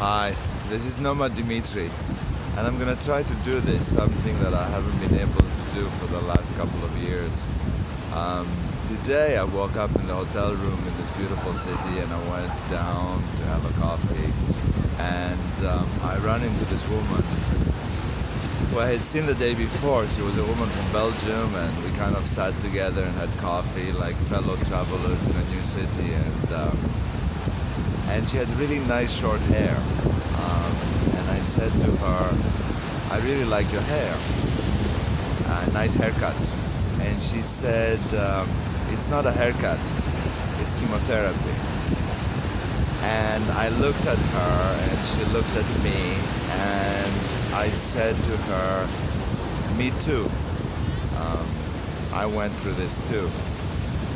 Hi, this is Nomad Dimitri, and I'm gonna try to do this, something that I haven't been able to do for the last couple of years. Um, today I woke up in the hotel room in this beautiful city and I went down to have a coffee, and um, I ran into this woman who I had seen the day before. She was a woman from Belgium, and we kind of sat together and had coffee like fellow travelers in a new city, and um, and she had really nice short hair. Um, and I said to her, I really like your hair. Uh, nice haircut. And she said, um, it's not a haircut, it's chemotherapy. And I looked at her and she looked at me and I said to her, me too. Um, I went through this too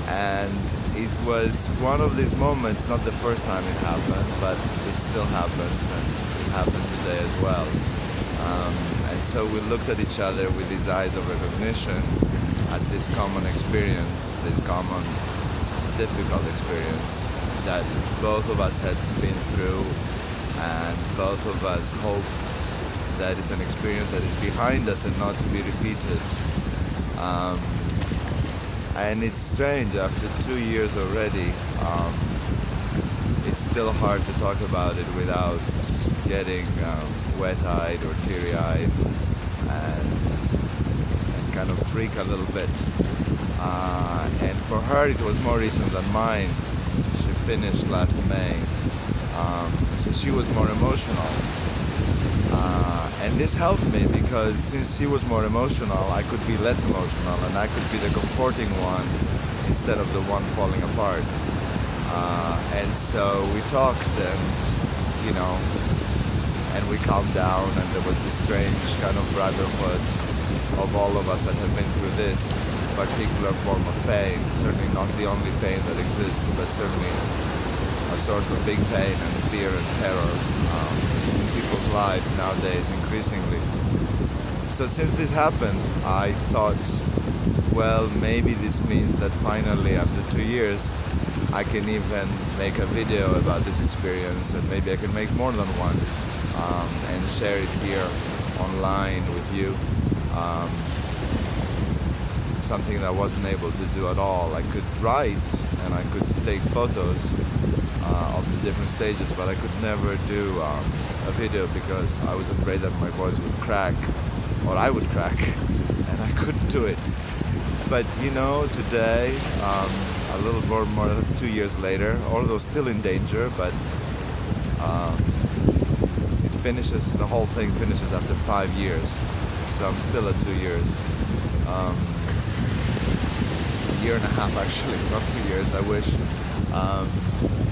and it was one of these moments not the first time it happened but it still happens and it happened today as well. Um, and so we looked at each other with these eyes of recognition at this common experience this common difficult experience that both of us had been through and both of us hope that it's an experience that is behind us and not to be repeated. Um, and it's strange after two years already um, it's still hard to talk about it without getting um, wet-eyed or teary-eyed and, and kind of freak a little bit. Uh, and for her it was more recent than mine. She finished last May. Um, so she was more emotional and this helped me because since he was more emotional, I could be less emotional and I could be the comforting one instead of the one falling apart. Uh, and so we talked and, you know, and we calmed down and there was this strange kind of brotherhood of all of us that have been through this particular form of pain. Certainly not the only pain that exists, but certainly a source of big pain and fear and terror. Um, lives nowadays increasingly. So since this happened, I thought, well, maybe this means that finally, after two years, I can even make a video about this experience and maybe I can make more than one um, and share it here online with you. Um, something that I wasn't able to do at all. I could write and I could take photos uh, of the different stages, but I could never do um, a video because I was afraid that my voice would crack or I would crack and I couldn't do it. But you know, today, um, a little more, more than two years later, although still in danger, but um, it finishes, the whole thing finishes after five years. So I'm still at two years. Um, a year and a half actually, not two years, I wish. Um,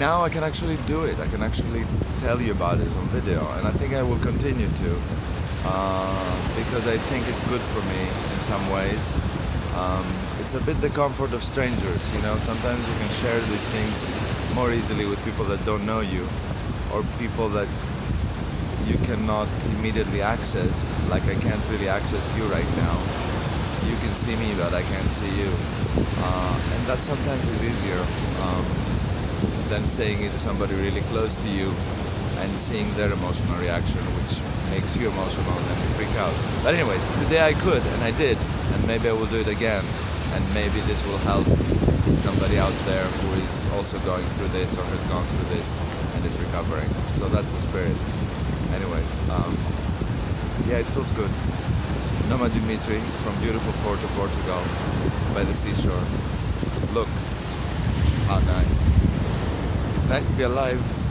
now I can actually do it. I can actually tell you about it on video, and I think I will continue to uh, because I think it's good for me in some ways. Um, it's a bit the comfort of strangers, you know. Sometimes you can share these things more easily with people that don't know you, or people that you cannot immediately access. Like I can't really access you right now. You can see me, but I can't see you, uh, and that sometimes is easier. Um, than saying it to somebody really close to you and seeing their emotional reaction, which makes you emotional and then you freak out. But anyways, today I could and I did, and maybe I will do it again, and maybe this will help somebody out there who is also going through this or has gone through this and is recovering. So that's the spirit. Anyways, um, yeah, it feels good. Nomad Dimitri from beautiful Porto, Portugal, by the seashore. Look, how nice. It's nice to be alive.